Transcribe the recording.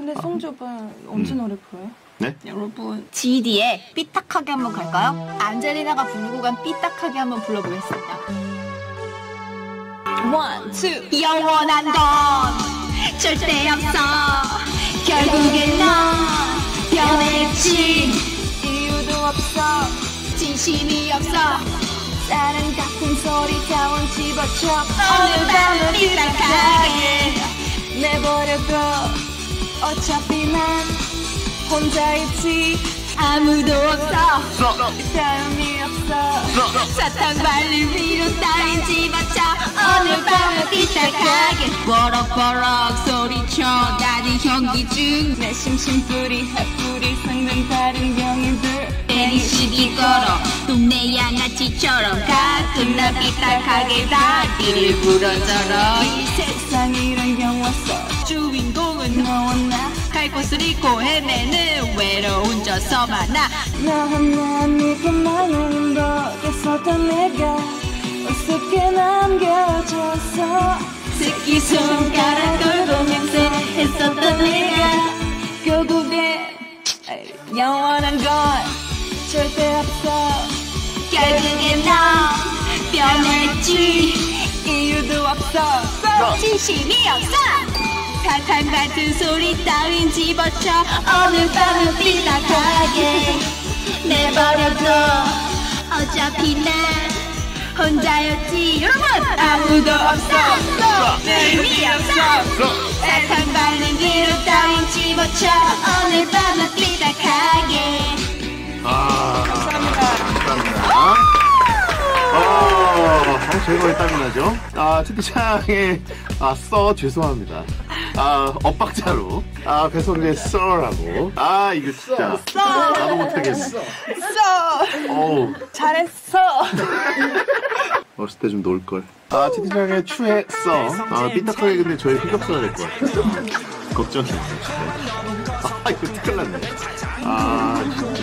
근데 송주 오빠 언제 노래 불러요? 네? 여러분 GD의 삐딱하게 한번 갈까요? 안젤리나가 부르고 간 삐딱하게 한번 불러보겠습니다. One, two 영원한 건 절대 없어. 결국엔 넌 변했지. 이유도 없어 진심이 없어. 다른 같은 소리 다운 집어쳐 오늘 밤은 삐딱하게. 어차피 난 혼자 있지 아무도 없어. 써! 다음이 없어 사탕 발린 위로 따윈 집어쳐. 오늘 밤은 삐딱하게. 버럭버럭 소리쳐. 나는 현기 중. 내 심심풀이 핫풀이 성능 다른 병인들 시비 걸어 동네 양아치처럼 가끔 나 삐딱하게 다리를 부러져라 이 세상이란 영화서 주인공은 너와 나갈 곳을 잃고 헤매는 외로운 저섬 하나. 너와 나 네가 마냥 덕에서던 내가 우습게 남겨져서 새끼 손가락 걸고 냄새 했었던 내가 결국에 영원한 건 절대 없어. 결국엔 넌 변했지. 이유도 없어. 진심이 없어 같은 소리 따윈 집어쳐 오늘 밤은 삐딱하게 내버려둬. 어차피 난 혼자였지. 여러분! 아무도 없어. 의미 없어. 사탕 바른 위로 따윈 집어쳐 오늘 밤은 삐딱하게. 아, 어, 어, 제일 많이 땀이 나죠? 아, 채팅창에, 아, 써, 죄송합니다. 아, 엇박자로. 아, 배소리에 써라고. 아, 이거 진짜. 나도 못하겠어. 써 어우, 잘했어 어렸을 때 좀 놀걸. 아, 채팅창에 추해, 써. 아, 삐딱하게 근데 저희 흑역사가 될. 걱정이에요, 진짜. 아, 이거 큰일 났네. 아, 진짜.